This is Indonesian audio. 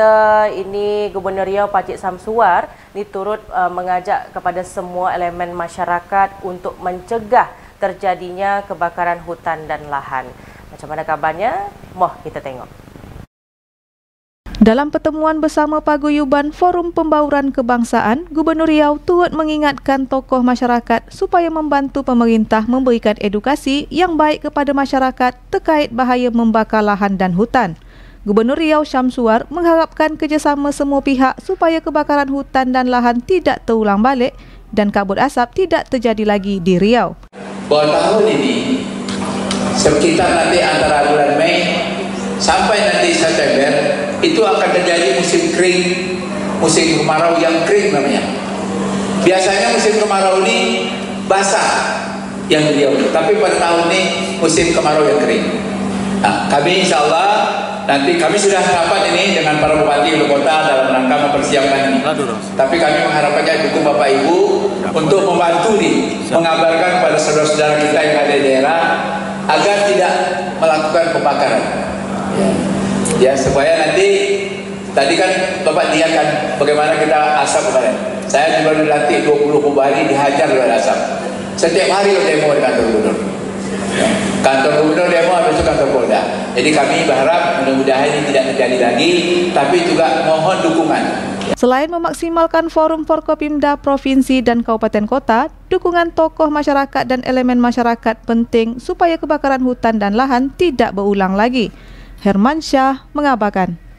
kita ini Gubernur Riau Pak Cik Samsuar ni turut uh, mengajak kepada semua elemen masyarakat untuk mencegah terjadinya kebakaran hutan dan lahan. Macam mana kabarnya? Moh kita tengok. Dalam pertemuan bersama paguyuban Forum Pembauran Kebangsaan, Gubernur Riau turut mengingatkan tokoh masyarakat supaya membantu pemerintah memberikan edukasi yang baik kepada masyarakat terkait bahaya membakar lahan dan hutan. Gubernur Riau Syamsuar mengharapkan kerjasama semua pihak supaya kebakaran hutan dan lahan tidak terulang balik dan kabut asap tidak terjadi lagi di Riau. Buat tahun ini, sekitar nanti antara bulan Mei sampai nanti September, itu akan terjadi musim kering, musim kemarau yang kering namanya. Biasanya musim kemarau ini basah yang Riau, tapi pada tahun ini musim kemarau yang kering. Nah, kami insya Allah Nanti kami sudah rapat ini dengan para bupati ibu kota dalam rangka mempersiapkan ini. Tapi kami mengharapkan dukung Bapak Ibu untuk membantu nih, mengabarkan kepada saudara-saudara kita yang ada di daerah agar tidak melakukan pembakaran. Ya, supaya nanti tadi kan Bapak kan bagaimana kita asap kemarin. Saya juga dilatih 20 hari dihajar oleh asap. Setiap hari demo di kantor gubernur. Kantor gubernur demo habis itu kantor Polda. Jadi kami berharap mudah-mudahan ini tidak terjadi lagi, tapi juga mohon dukungan. Selain memaksimalkan forum Forkopimda Provinsi dan Kabupaten Kota, dukungan tokoh masyarakat dan elemen masyarakat penting supaya kebakaran hutan dan lahan tidak berulang lagi. Herman Syah mengabarkan.